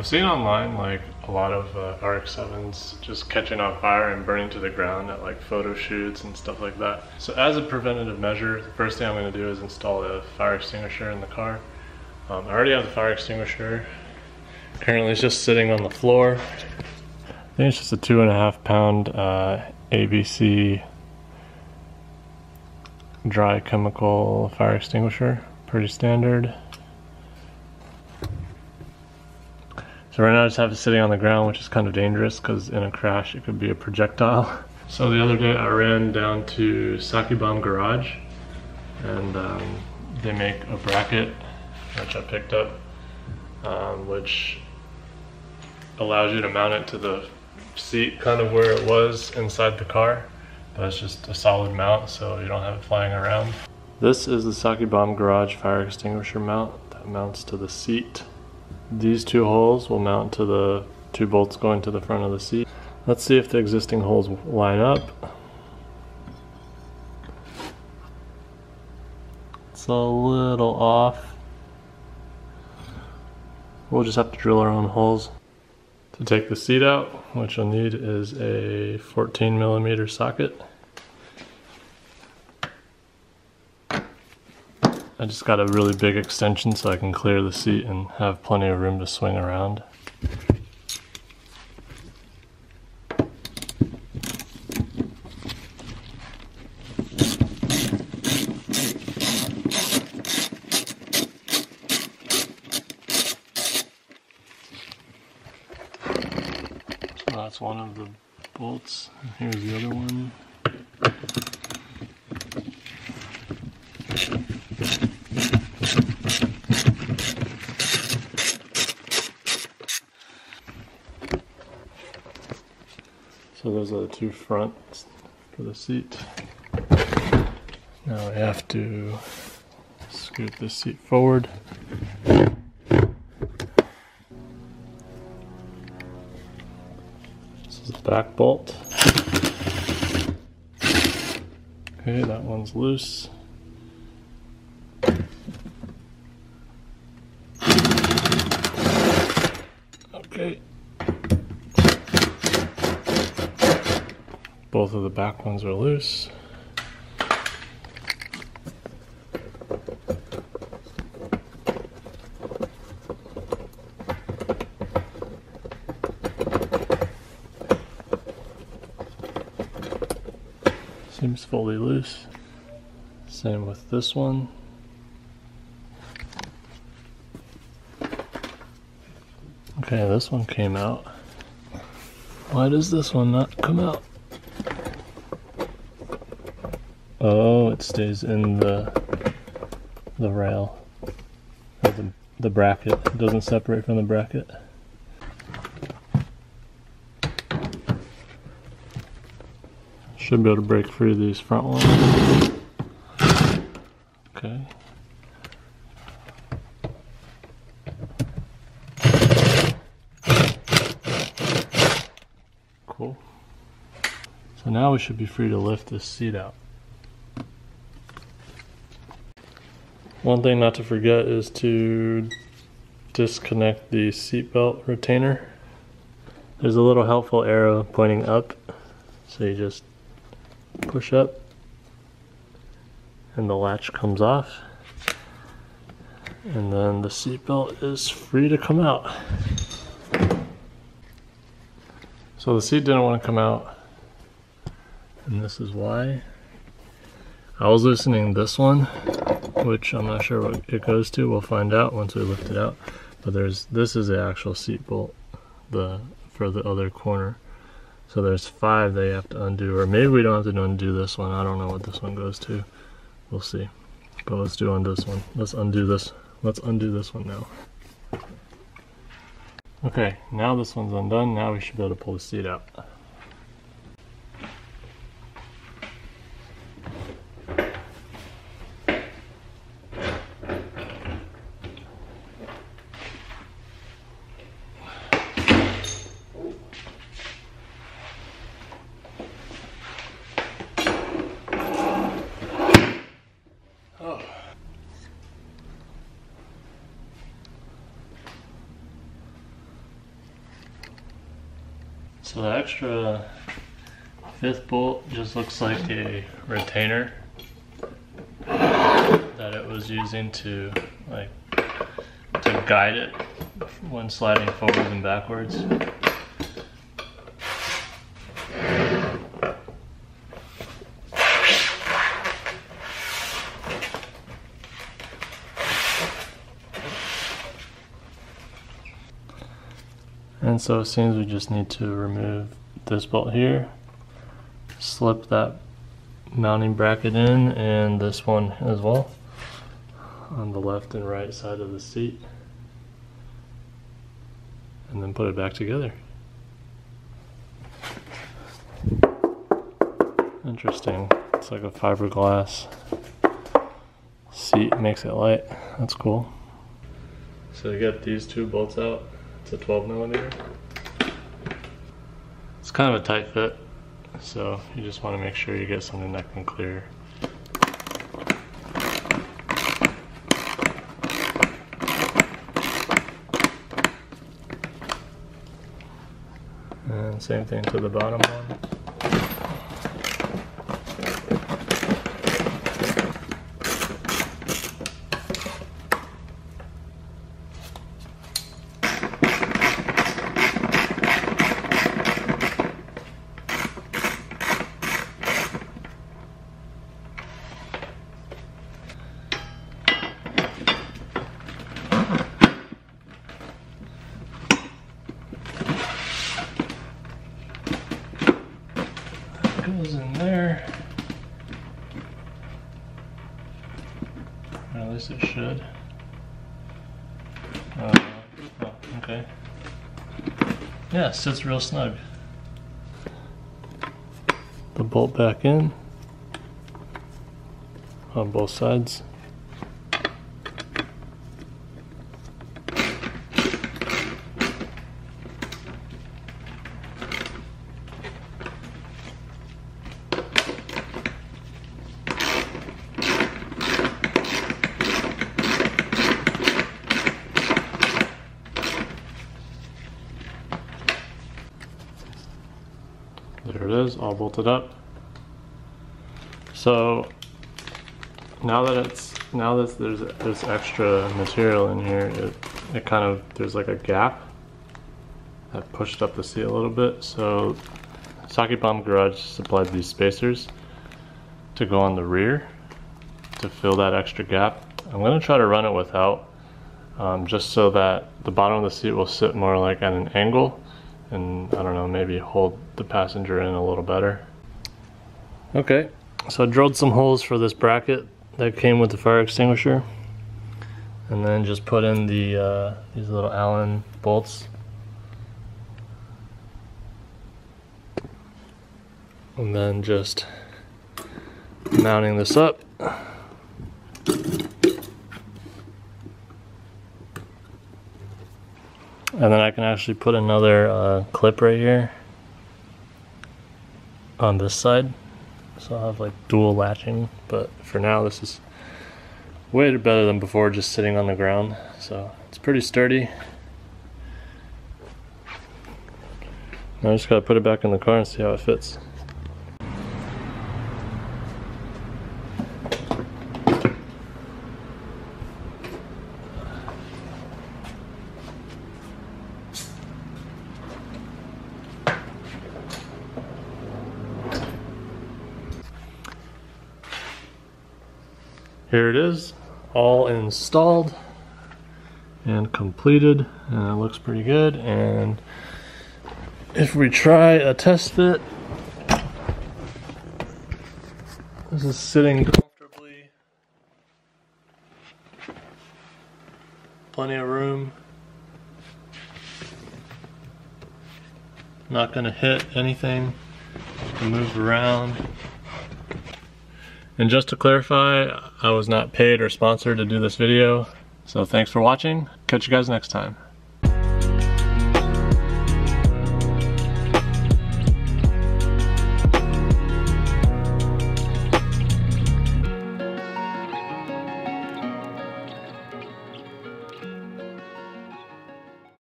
I've seen online like a lot of uh, RX-7s just catching on fire and burning to the ground at like photo shoots and stuff like that. So as a preventative measure, the first thing I'm going to do is install a fire extinguisher in the car. Um, I already have the fire extinguisher. Currently it's just sitting on the floor. I think it's just a two and a half pound uh, ABC dry chemical fire extinguisher. Pretty standard. Right now I just have it sitting on the ground, which is kind of dangerous because in a crash it could be a projectile. So the other day I ran down to SakeBomb Garage and um, they make a bracket, which I picked up, um, which allows you to mount it to the seat kind of where it was inside the car, but it's just a solid mount so you don't have it flying around. This is the SakeBomb Garage fire extinguisher mount that mounts to the seat. These two holes will mount to the two bolts going to the front of the seat. Let's see if the existing holes line up. It's a little off. We'll just have to drill our own holes. To take the seat out, what you'll need is a 14 millimeter socket. I just got a really big extension so I can clear the seat and have plenty of room to swing around. So that's one of the bolts. Here's the other one. So those are the two fronts for the seat. Now I have to scoot this seat forward. This is the back bolt. Okay, that one's loose. Okay. Both of the back ones are loose. Seems fully loose. Same with this one. Okay, this one came out. Why does this one not come out? Oh, it stays in the the rail. The, the bracket. It doesn't separate from the bracket. Should be able to break free these front ones. Okay. Cool. So now we should be free to lift this seat out. One thing not to forget is to disconnect the seatbelt retainer. There's a little helpful arrow pointing up, so you just push up and the latch comes off and then the seatbelt is free to come out. So the seat didn't want to come out and this is why. I was loosening this one which I'm not sure what it goes to. We'll find out once we lift it out. But there's this is the actual seat bolt the for the other corner. So there's five they have to undo, or maybe we don't have to undo this one. I don't know what this one goes to. We'll see. But let's do on this one. Let's undo this. Let's undo this one now. Okay, now this one's undone. Now we should be able to pull the seat out. So the extra fifth bolt just looks like a retainer that it was using to like to guide it when sliding forwards and backwards. So it seems we just need to remove this bolt here, slip that mounting bracket in and this one as well on the left and right side of the seat and then put it back together. Interesting. It's like a fiberglass seat makes it light. That's cool. So I got these two bolts out, it's a 12 millimeter. It's kind of a tight fit, so you just want to make sure you get something that can clear. And same thing to the bottom one. goes in there. Or at least it should. Uh, oh, okay. Yeah, sits real snug. The bolt back in on both sides. There it is, all bolted up. So now that it's now that there's this extra material in here, it it kind of there's like a gap that pushed up the seat a little bit. So SakeBomb Garage supplied these spacers to go on the rear to fill that extra gap. I'm gonna try to run it without, um, just so that the bottom of the seat will sit more like at an angle and I don't know, maybe hold the passenger in a little better. Okay, so I drilled some holes for this bracket that came with the fire extinguisher and then just put in the uh, these little Allen bolts. And then just mounting this up And then I can actually put another uh, clip right here on this side. So I'll have like dual latching, but for now this is way better than before just sitting on the ground. So it's pretty sturdy. I just gotta put it back in the car and see how it fits. Here it is, all installed and completed. And it looks pretty good and if we try a test fit this is sitting comfortably. Plenty of room. Not gonna hit anything. Move around and just to clarify, I was not paid or sponsored to do this video. So thanks for watching. Catch you guys next time.